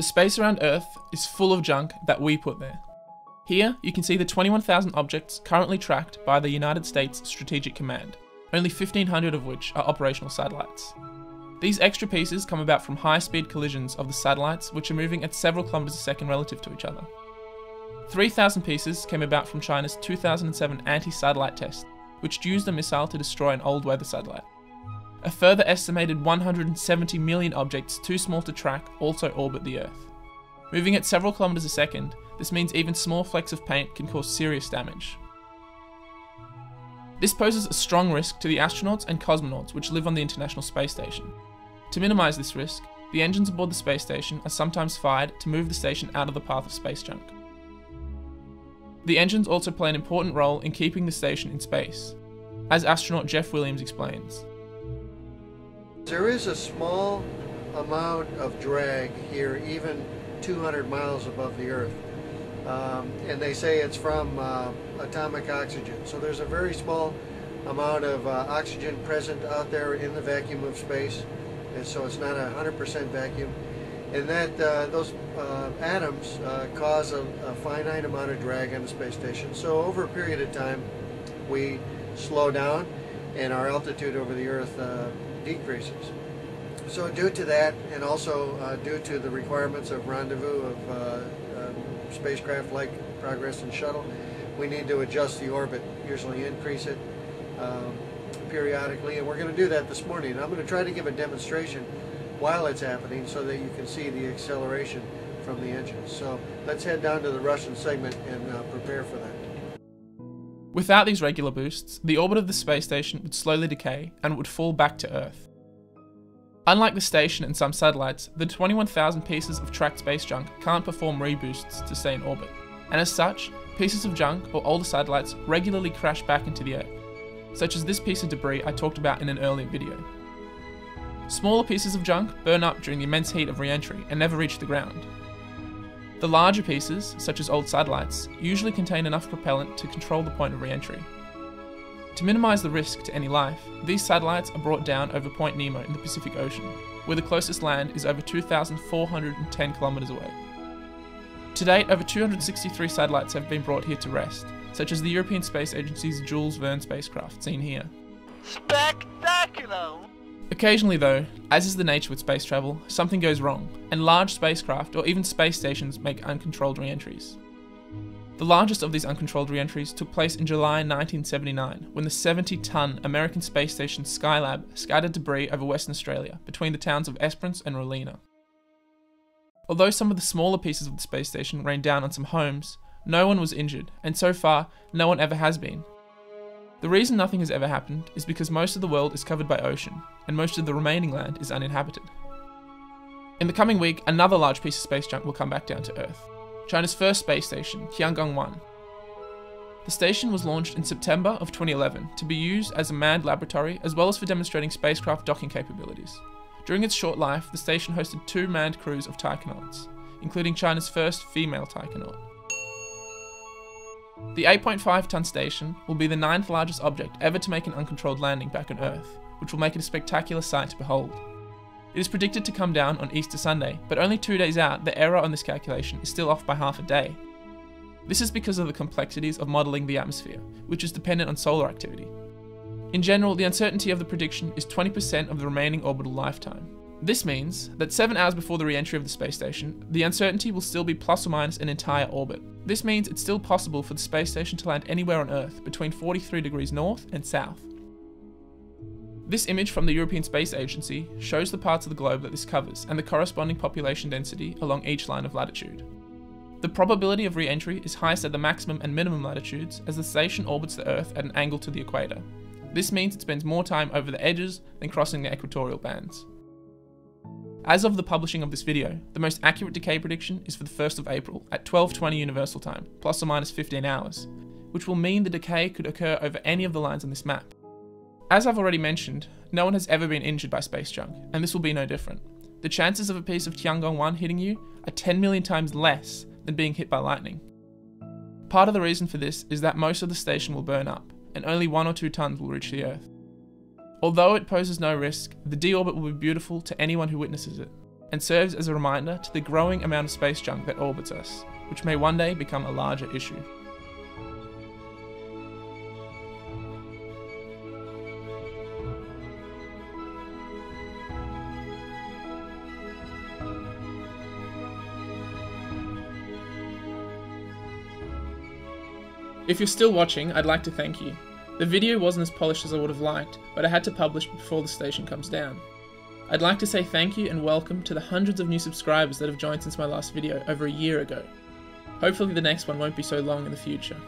The space around Earth is full of junk that we put there. Here, you can see the 21,000 objects currently tracked by the United States Strategic Command, only 1,500 of which are operational satellites. These extra pieces come about from high-speed collisions of the satellites which are moving at several kilometers a second relative to each other. 3,000 pieces came about from China's 2007 anti-satellite test, which used a missile to destroy an old weather satellite. A further estimated 170 million objects too small to track also orbit the Earth. Moving at several kilometers a second, this means even small flecks of paint can cause serious damage. This poses a strong risk to the astronauts and cosmonauts which live on the International Space Station. To minimise this risk, the engines aboard the space station are sometimes fired to move the station out of the path of space junk. The engines also play an important role in keeping the station in space, as astronaut Jeff Williams explains. There is a small amount of drag here, even 200 miles above the Earth. Um, and they say it's from uh, atomic oxygen. So there's a very small amount of uh, oxygen present out there in the vacuum of space. And so it's not a 100% vacuum. And that uh, those uh, atoms uh, cause a, a finite amount of drag on the space station. So over a period of time, we slow down and our altitude over the Earth uh, decreases. So due to that, and also uh, due to the requirements of rendezvous of uh, um, spacecraft like Progress and Shuttle, we need to adjust the orbit, usually increase it um, periodically, and we're going to do that this morning. I'm going to try to give a demonstration while it's happening so that you can see the acceleration from the engines. So let's head down to the Russian segment and uh, prepare for that. Without these regular boosts, the orbit of the space station would slowly decay and would fall back to Earth. Unlike the station and some satellites, the 21,000 pieces of tracked space junk can't perform reboosts to stay in orbit, and as such, pieces of junk or older satellites regularly crash back into the Earth, such as this piece of debris I talked about in an earlier video. Smaller pieces of junk burn up during the immense heat of re-entry and never reach the ground, the larger pieces, such as old satellites, usually contain enough propellant to control the point of re-entry. To minimise the risk to any life, these satellites are brought down over Point Nemo in the Pacific Ocean, where the closest land is over 2,410 kilometres away. To date, over 263 satellites have been brought here to rest, such as the European Space Agency's Jules Verne spacecraft, seen here. Spectacular! Occasionally, though, as is the nature with space travel, something goes wrong, and large spacecraft or even space stations make uncontrolled re entries. The largest of these uncontrolled re entries took place in July 1979 when the 70 ton American space station Skylab scattered debris over Western Australia between the towns of Esperance and Rawlinna. Although some of the smaller pieces of the space station rained down on some homes, no one was injured, and so far, no one ever has been, the reason nothing has ever happened is because most of the world is covered by ocean, and most of the remaining land is uninhabited. In the coming week, another large piece of space junk will come back down to Earth China's first space station, Tiangong 1. The station was launched in September of 2011 to be used as a manned laboratory as well as for demonstrating spacecraft docking capabilities. During its short life, the station hosted two manned crews of taikonauts, including China's first female taikonaut. The 8.5 ton station will be the ninth largest object ever to make an uncontrolled landing back on Earth, which will make it a spectacular sight to behold. It is predicted to come down on Easter Sunday, but only two days out, the error on this calculation is still off by half a day. This is because of the complexities of modelling the atmosphere, which is dependent on solar activity. In general, the uncertainty of the prediction is 20% of the remaining orbital lifetime. This means that 7 hours before the re-entry of the space station, the uncertainty will still be plus or minus an entire orbit. This means it's still possible for the space station to land anywhere on Earth between 43 degrees north and south. This image from the European Space Agency shows the parts of the globe that this covers and the corresponding population density along each line of latitude. The probability of re-entry is highest at the maximum and minimum latitudes as the station orbits the Earth at an angle to the equator. This means it spends more time over the edges than crossing the equatorial bands. As of the publishing of this video, the most accurate decay prediction is for the 1st of April at 12.20 Universal Time, plus or minus 15 hours, which will mean the decay could occur over any of the lines on this map. As I've already mentioned, no one has ever been injured by space junk, and this will be no different. The chances of a piece of Tiangong 1 hitting you are 10 million times less than being hit by lightning. Part of the reason for this is that most of the station will burn up, and only 1 or 2 tons will reach the Earth. Although it poses no risk, the deorbit will be beautiful to anyone who witnesses it. and serves as a reminder to the growing amount of space junk that orbits us, which may one day become a larger issue. If you're still watching, I'd like to thank you. The video wasn't as polished as I would have liked, but I had to publish before the station comes down. I'd like to say thank you and welcome to the hundreds of new subscribers that have joined since my last video over a year ago. Hopefully the next one won't be so long in the future.